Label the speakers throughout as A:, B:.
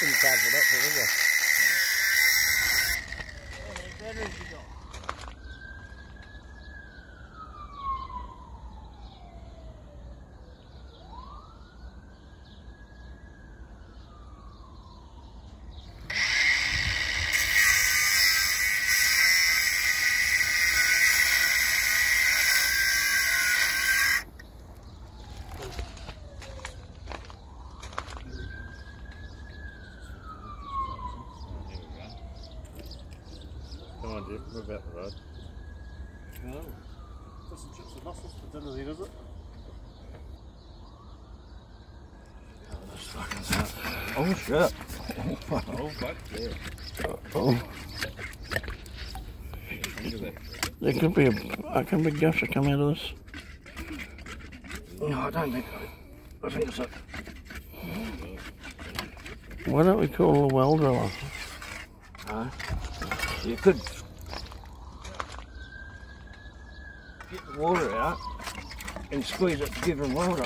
A: didn't charge for that, did you?
B: Come on, Jim, move out the road.
A: No. Fish and chips and mussels for dinner then, is it?
C: Oh shit.
B: Oh, fuck, yeah.
C: Oh. There could be a, a could be gas that come out of this. No, I don't think so. I think it's a. Why don't we call the well driller? Huh? You could get the water out and squeeze it to give them water.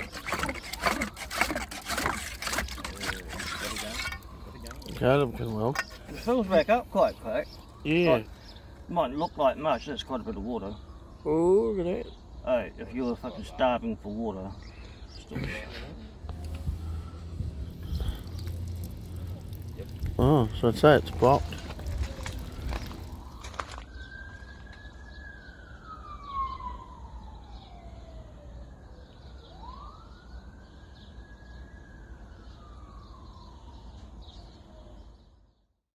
C: Caleb can well.
D: It fills back up quite quick.
C: Yeah.
D: Right. Might look like much, that's quite a bit of water.
C: Oh, look at that.
D: Hey, if you were fucking starving for water, still
C: Oh, so it's that, it's blocked.